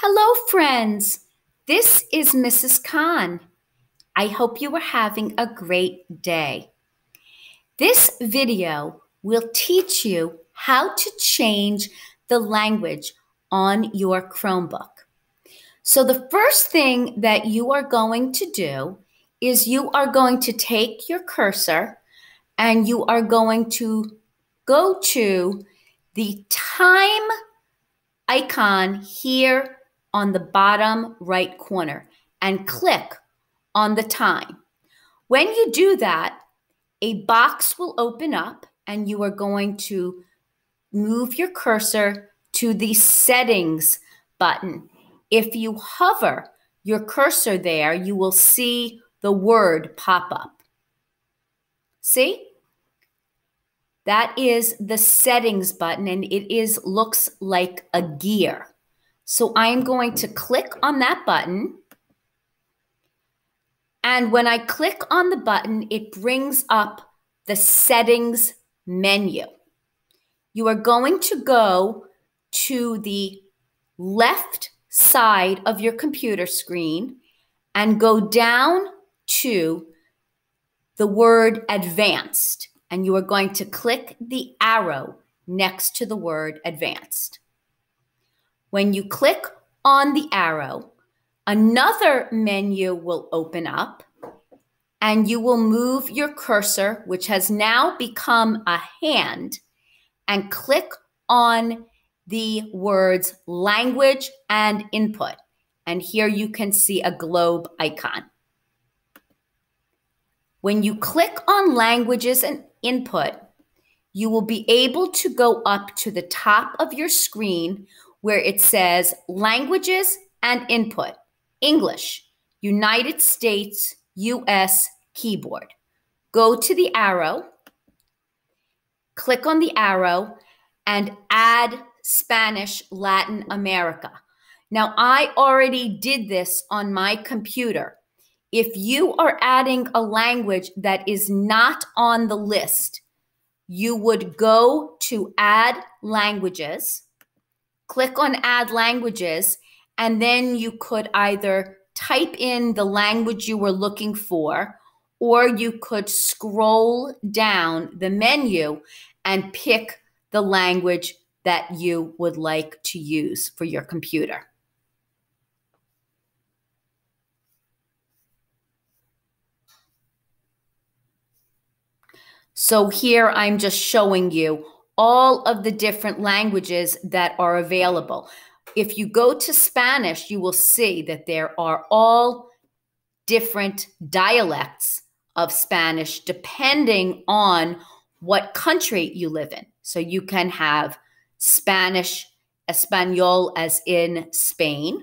Hello, friends. This is Mrs. Khan. I hope you are having a great day. This video will teach you how to change the language on your Chromebook. So, the first thing that you are going to do is you are going to take your cursor and you are going to go to the time icon here on the bottom right corner and click on the time. When you do that, a box will open up and you are going to move your cursor to the settings button. If you hover your cursor there, you will see the word pop up. See? That is the settings button and it is looks like a gear. So I'm going to click on that button. And when I click on the button, it brings up the settings menu. You are going to go to the left side of your computer screen and go down to the word advanced and you are going to click the arrow next to the word advanced. When you click on the arrow, another menu will open up and you will move your cursor, which has now become a hand, and click on the words language and input. And here you can see a globe icon. When you click on languages and input, you will be able to go up to the top of your screen where it says languages and input English, United States, US keyboard. Go to the arrow, click on the arrow, and add Spanish Latin America. Now, I already did this on my computer. If you are adding a language that is not on the list, you would go to add languages, click on add languages, and then you could either type in the language you were looking for, or you could scroll down the menu and pick the language that you would like to use for your computer. So here I'm just showing you all of the different languages that are available. If you go to Spanish, you will see that there are all different dialects of Spanish depending on what country you live in. So you can have Spanish, Espanol, as in Spain,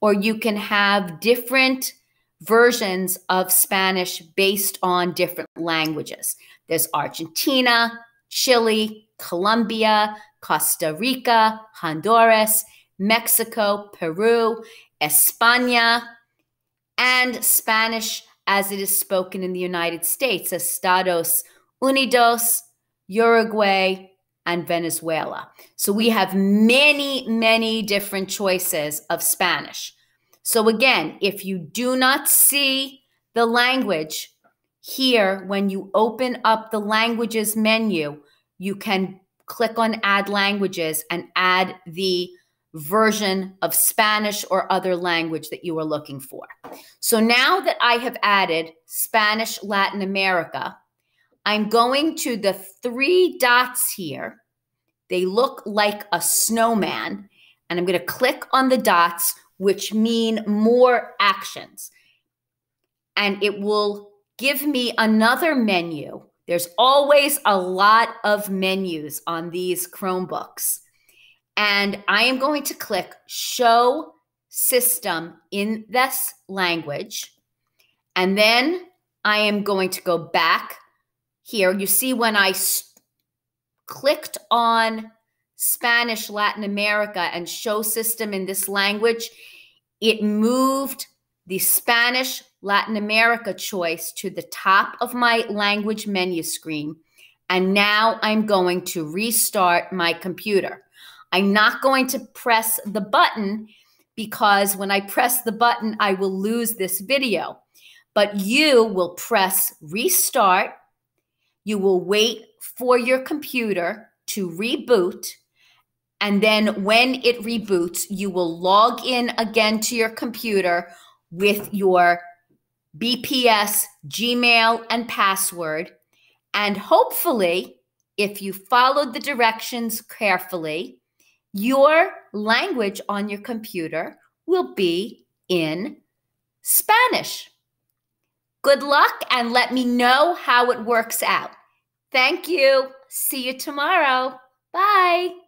or you can have different versions of Spanish based on different languages. There's Argentina, Chile, Colombia, Costa Rica, Honduras, Mexico, Peru, España, and Spanish as it is spoken in the United States, Estados Unidos, Uruguay, and Venezuela. So we have many, many different choices of Spanish. So again, if you do not see the language here, when you open up the languages menu, you can click on add languages and add the version of Spanish or other language that you are looking for. So now that I have added Spanish Latin America, I'm going to the three dots here. They look like a snowman. And I'm going to click on the dots which mean more actions. And it will give me another menu. There's always a lot of menus on these Chromebooks. And I am going to click Show System in this language. And then I am going to go back here. You see, when I clicked on Spanish, Latin America, and show system in this language, it moved the Spanish, Latin America choice to the top of my language menu screen. And now I'm going to restart my computer. I'm not going to press the button because when I press the button, I will lose this video. But you will press restart. You will wait for your computer to reboot. And then when it reboots, you will log in again to your computer with your BPS, Gmail, and password. And hopefully, if you followed the directions carefully, your language on your computer will be in Spanish. Good luck and let me know how it works out. Thank you. See you tomorrow. Bye.